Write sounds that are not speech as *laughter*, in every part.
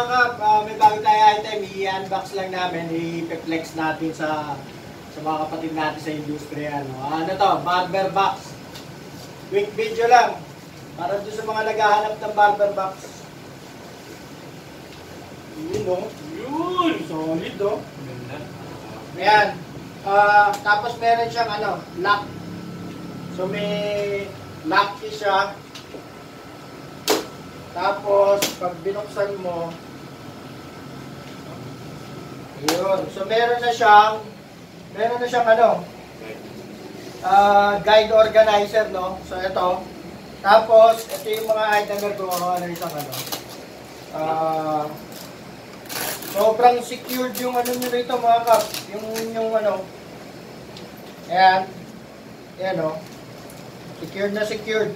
mga kap, ah, may bago tayo item, i-unbox lang namin, i-flex natin sa sa mga kapatid natin sa industriya. No? Ah, Ano to, barber box. Quick video lang. Para doon sa mga naghahanap ng barber box. Yun no? Yun! Solid oh. Ganda. Ayan. Ah, tapos meron siyang ano, lock. So may lock siya. Tapos pag binuksan mo, yun. So meron na siyang meron na siyang ano, ah, guide organizer, no? So ito. Tapos ito yung mga item ko ano isang ano. Ah, Sobrang secured yung ano nyo rito mga kap. Yung, yung ano. Ayan. Ayan o. Secured na secured.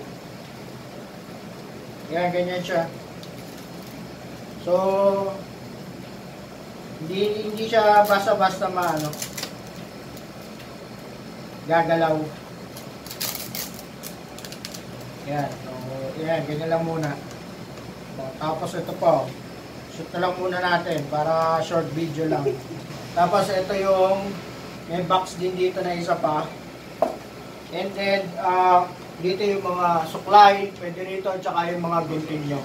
Ayan, ganyan siya. So, hindi, hindi siya basta-basta maano. Gagalaw. Ayan. So, ayan, ganyan lang muna. O, Tapos ito pa. oh. Shoot na lang muna natin para short video lang. *laughs* Tapos ito yung may box din dito na isa pa. And then ah, dito yung mga supply, pwede rito at saka yung mga gunting nyo.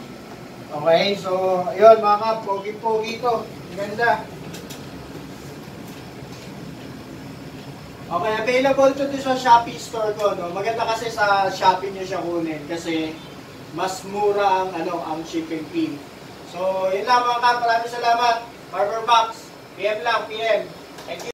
Okay, so ayun mga kap, pogi-pogi to. Ganda. Okay, available to sa Shopee store ko. No? Maganda kasi sa Shopee nyo siya kunin kasi mas mura ang ano ang shipping fee. So, yun lang mga kap. Maraming salamat. Barber Box. PM lang, PM. Thank you.